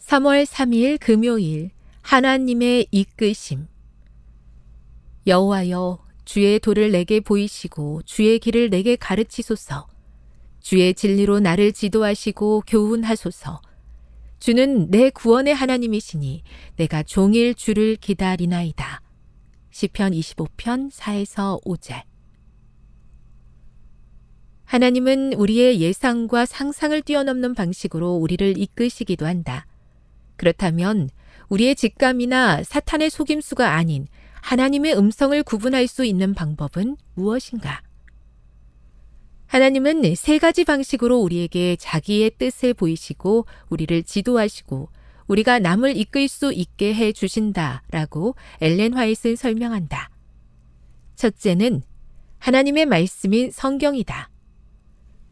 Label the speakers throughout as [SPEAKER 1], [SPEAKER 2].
[SPEAKER 1] 3월 3일 금요일 하나님의 이끄심 여호와여 주의 도를 내게 보이시고 주의 길을 내게 가르치소서 주의 진리로 나를 지도하시고 교훈하소서 주는 내 구원의 하나님이시니 내가 종일 주를 기다리나이다. 시편 25편 4에서 5절 하나님은 우리의 예상과 상상을 뛰어넘는 방식으로 우리를 이끄시기도 한다. 그렇다면 우리의 직감이나 사탄의 속임수가 아닌 하나님의 음성을 구분할 수 있는 방법은 무엇인가? 하나님은 세 가지 방식으로 우리에게 자기의 뜻을 보이시고 우리를 지도하시고 우리가 남을 이끌 수 있게 해 주신다라고 엘렌 화이트는 설명한다. 첫째는 하나님의 말씀인 성경이다.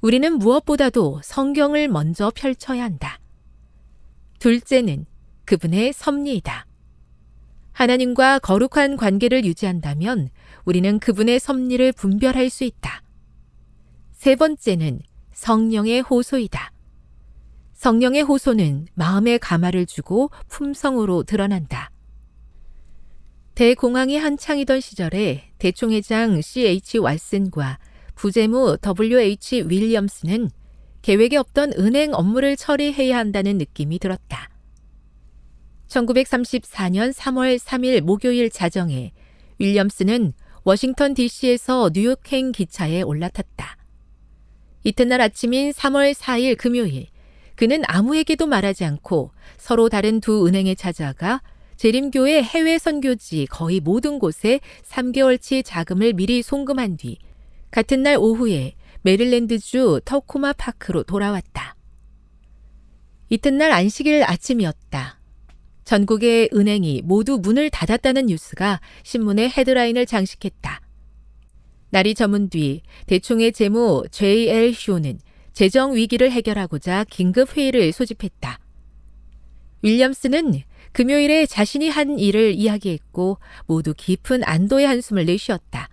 [SPEAKER 1] 우리는 무엇보다도 성경을 먼저 펼쳐야 한다. 둘째는 그분의 섭리이다. 하나님과 거룩한 관계를 유지한다면 우리는 그분의 섭리를 분별할 수 있다. 세 번째는 성령의 호소이다. 성령의 호소는 마음의 감화를 주고 품성으로 드러난다. 대공황이 한창이던 시절에 대총회장 C.H. 왓슨과 부재무 W.H. 윌리엄스는 계획에 없던 은행 업무를 처리해야 한다는 느낌이 들었다. 1934년 3월 3일 목요일 자정에 윌리엄스는 워싱턴 DC에서 뉴욕행 기차에 올라탔다. 이튿날 아침인 3월 4일 금요일, 그는 아무에게도 말하지 않고 서로 다른 두 은행에 찾아가 재림교회 해외 선교지 거의 모든 곳에 3개월치 자금을 미리 송금한 뒤 같은 날 오후에 메릴랜드주 터코마 파크로 돌아왔다. 이튿날 안식일 아침이었다. 전국의 은행이 모두 문을 닫았다는 뉴스가 신문의 헤드라인을 장식했다. 날이 저문 뒤 대충의 재무 J.L. 쇼는 재정 위기를 해결하고자 긴급 회의를 소집했다. 윌리엄스는 금요일에 자신이 한 일을 이야기했고 모두 깊은 안도의 한숨을 내쉬었다.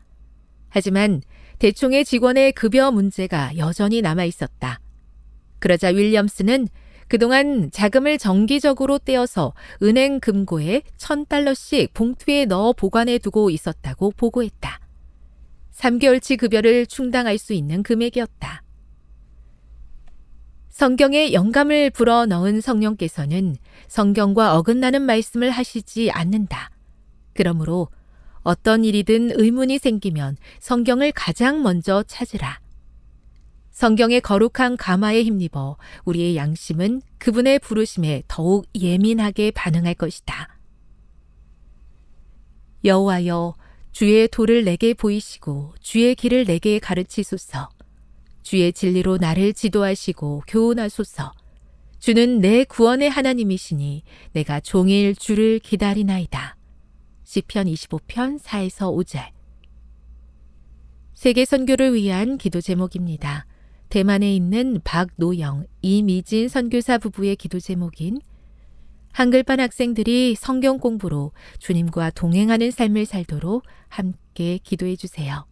[SPEAKER 1] 하지만 대충의 직원의 급여 문제가 여전히 남아 있었다. 그러자 윌리엄스는 그동안 자금을 정기적으로 떼어서 은행 금고에 천 달러씩 봉투에 넣어 보관해 두고 있었다고 보고했다. 3개월치 급여를 충당할 수 있는 금액이었다. 성경에 영감을 불어 넣은 성령께서는 성경과 어긋나는 말씀을 하시지 않는다. 그러므로 어떤 일이든 의문이 생기면 성경을 가장 먼저 찾으라. 성경의 거룩한 가마에 힘입어 우리의 양심은 그분의 부르심에 더욱 예민하게 반응할 것이다. 여호와여 주의 도를 내게 보이시고 주의 길을 내게 가르치소서. 주의 진리로 나를 지도하시고 교훈하소서. 주는 내 구원의 하나님이시니 내가 종일 주를 기다리나이다. 시편 25편 4에서 5절. 세계 선교를 위한 기도 제목입니다. 대만에 있는 박노영, 이미진 선교사 부부의 기도 제목인 한글반 학생들이 성경 공부로 주님과 동행하는 삶을 살도록 함께 기도해 주세요.